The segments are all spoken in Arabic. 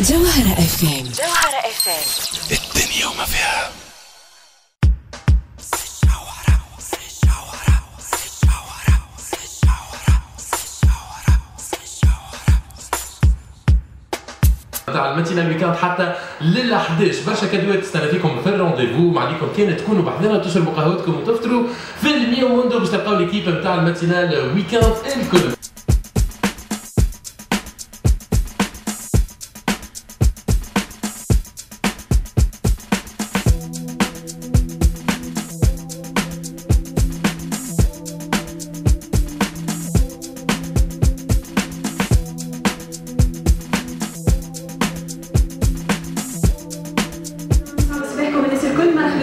جوهرة FM جوهرة FM الدنيا وما فيها. تاع ال matinale weekend حتى لل 11 برشا كادوات تستنى فيكم في ال rendez-vous ما عليكم كان تكونوا بحذنا تشربوا قهوتكم وتفطروا في ال Mio Mondo باش تلقاو l'équipe نتاع ال matinale weekend الكل.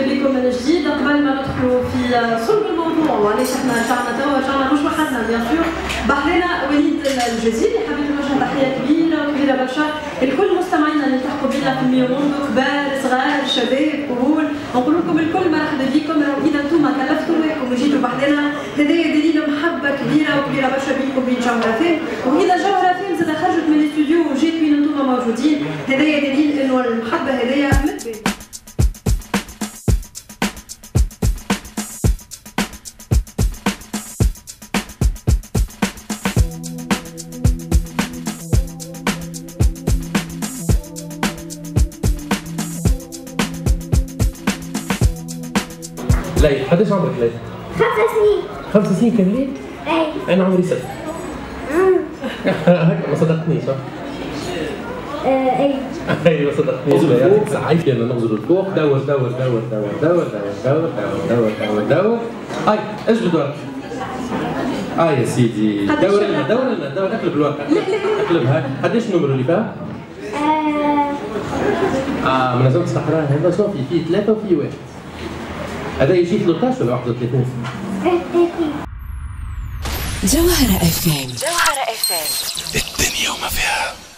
بكم من جديد قبل ما ندخلوا في صلب الموضوع وعلاش إحنا رجعنا توا رجعنا مش وحدنا bien sûr بحذانا وليد الجزيري حبيت نوجه تحيه كبيره وكبيره برشا لكل مستمعينا اللي التحقوا بينا في Mondo كبار صغار شباب كهول نقول لكم الكل مرحبا بكم اذا أنتم كلفتوا روحكم وجيتوا بحذانا هذايا دليل محبه كبيره وكبيره برشا بينكم وبين جوهره FM واذا جوهره زاد خرجت من الاستوديو وجيت وين أنتم موجودين هذايا دليل انه المحبه هذايا متبادله ليلى قداش عمرك ليلى؟ خمس سنين خمس سنين كاملين؟ اي أنا عمري ست هكا ما صدقتنيش ها؟ آه، اي اي ما صدقتنيش يعطيك الصحة أنا نغزر الفوق دور دور دور دور دور دور دور دور دور دور دور هاي اجبد ورقة آه يا سيدي دور لنا؟ دور لنا دور اقلب لا. اقلبها قداش النمر اللي فيها؟ آه، آه ما لازمش تقراها هذا صافي فيه ثلاثة وفيه واحد هذا يجي 13 ولا 31 آه، آه، جوهرة FM جوهرة FM الدنيا وما فيها.